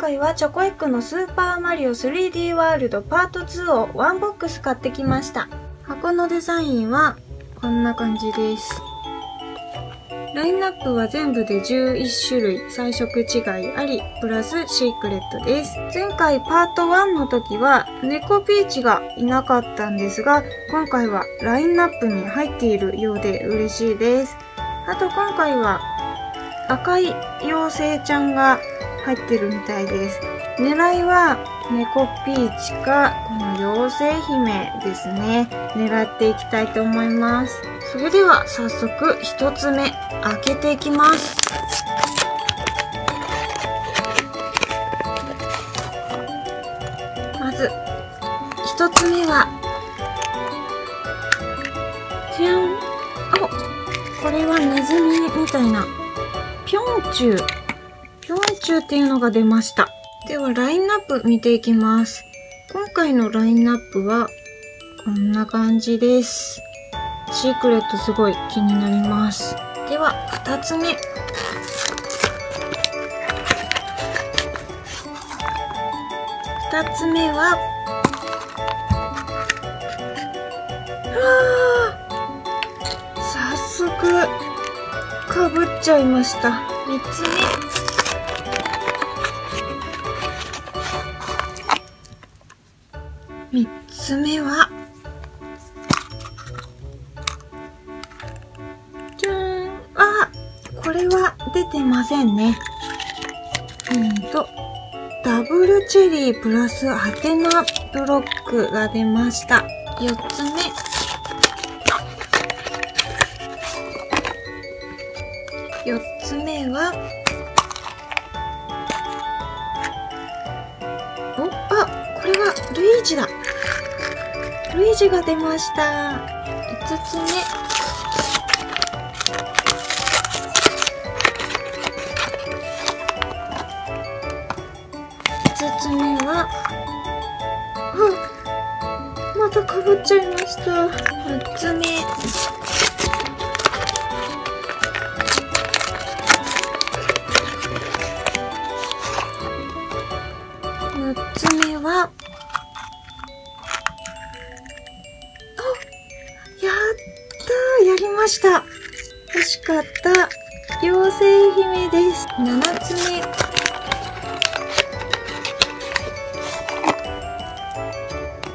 回はチョコエッグのスーパーマリオ 3D ワールドパート2をワンボックス買ってきました箱のデザインはこんな感じですラインナップは全部で11種類、彩色違いあり、プラスシークレットです。前回パート1の時は猫ピーチがいなかったんですが、今回はラインナップに入っているようで嬉しいです。あと今回は赤い妖精ちゃんが入ってるみたいです。狙いは猫ピーチかこの妖精姫ですね。狙っていきたいと思います。それでは早速一つ目開けていきます。まず一つ目はじゃんあこれはネズミみたいなピョンチューピョンチューっていうのが出ました。では、ラインナップ見ていきます。今回のラインナップは、こんな感じです。シークレットすごい気になります。では、二つ目。二つ目は、はあ、早速、かぶっちゃいました3つ目3つ目は。じゃーん。あこれは出てませんね。うんとダブルチェリープラスハテナブロックが出ました。4つ目。4つ目ははルイージだ。ルイージが出ました。5つ目。5つ目は。あまたかぶっちゃいました。6つ目。は、あ、やました欲しかった妖精姫です。7つ目。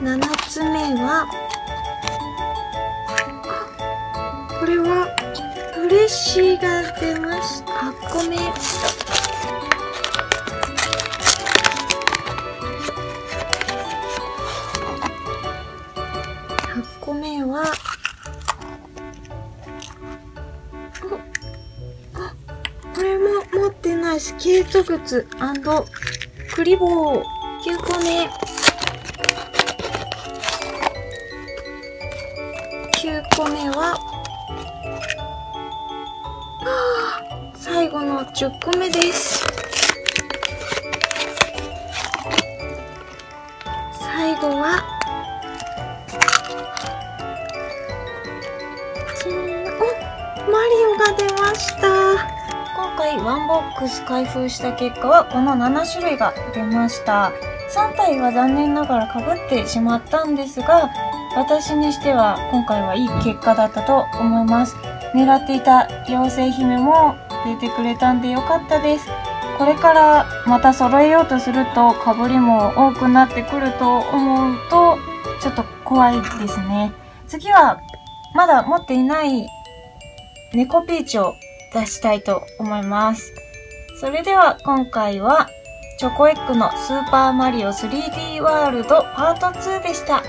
7つ目は、これは、フレッシーが出ました。8個目。ないスケート靴クリボー。9個目9個目は最後の10個目です。最後は回ワンボックス開封した結果はこの7種類が出ました。3体は残念ながら被ってしまったんですが私にしては今回はいい結果だったと思います。狙っていた妖精姫も出てくれたんでよかったです。これからまた揃えようとすると被りも多くなってくると思うとちょっと怖いですね。次はまだ持っていない猫ピーチを出したいと思います。それでは今回はチョコエッグのスーパーマリオ 3D ワールドパート2でした。